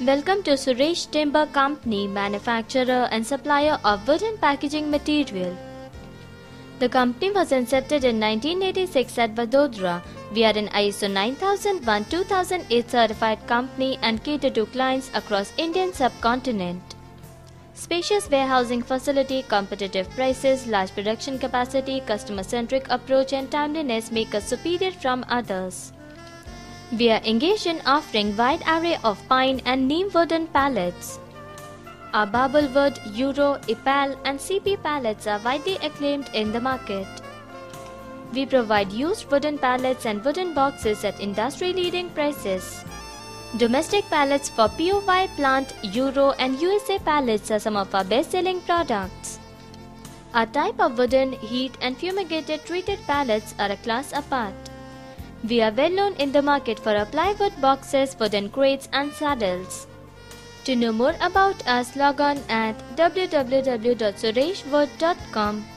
Welcome to Suresh Timber Company, manufacturer and supplier of wooden packaging material. The company was incepted in 1986 at Vadodara. We are an ISO 9001-2008 certified company and cater to clients across Indian subcontinent. Spacious warehousing facility, competitive prices, large production capacity, customer-centric approach and timeliness make us superior from others. We are engaged in offering wide array of pine and neem wooden pallets. Our Babul wood, Euro, Epal and CP pallets are widely acclaimed in the market. We provide used wooden pallets and wooden boxes at industry-leading prices. Domestic pallets for POY plant, Euro and USA pallets are some of our best-selling products. Our type of wooden, heat and fumigated treated pallets are a class apart. We are well known in the market for our plywood boxes, wooden crates and saddles. To know more about us, log on at www.sureshwood.com.